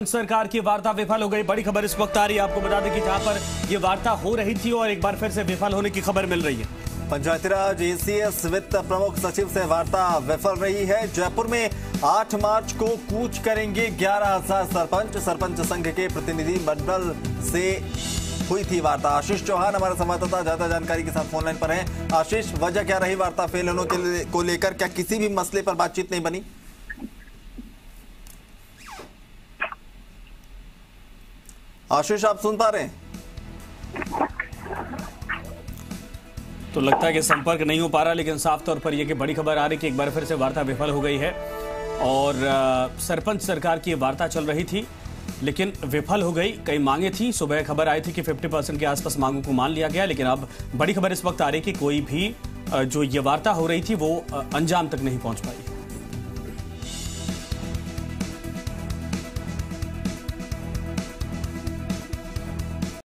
सरकार की वार्ता विफल हो गई। बड़ी खबर इस वक्त आ रही है। आपको बता दें कि जहाँ पर ये वार्ता हो रही थी और एक बार फिर से विफल होने की खबर मिल रही है। पंचायती पंचायतीराज एसीएस वित्त प्रमुख सचिव से वार्ता विफल रही है। जयपुर में 8 मार्च को कूच करेंगे 11,000 सरपंच। सरपंच संघ के प्रतिनिधि मंडल से हुई थी वार्ता। आशीष चौहान हमारे संवाददाता ज़्यादा जानकारी के साथ फोनलाइन पर हैं। आशीष वजह क्या रही? वार्ता फेल होने को लेकर क्या किसी भी मसले पर बातचीत नहीं बनी? आशीष, आप सुन पा रहे हैं? तो लगता है कि संपर्क नहीं हो पा रहा, लेकिन साफ़ तौर पर यह कि बड़ी खबर आ रही कि एक बार फिर से वार्ता विफल हो गई है। और सरपंच सरकार की वार्ता चल रही थी, लेकिन विफल हो गई, कई मांगे थी। सुबह खबर आई थी कि 50 परसेंट के आसपास मांगों को मान लिया गया, लेकिन अब बड़ी खबर इस वक्त आ रही कि कोई भी जो ये वार्ता हो रही थी, वो अंजाम तक नहीं पहुँच पाई।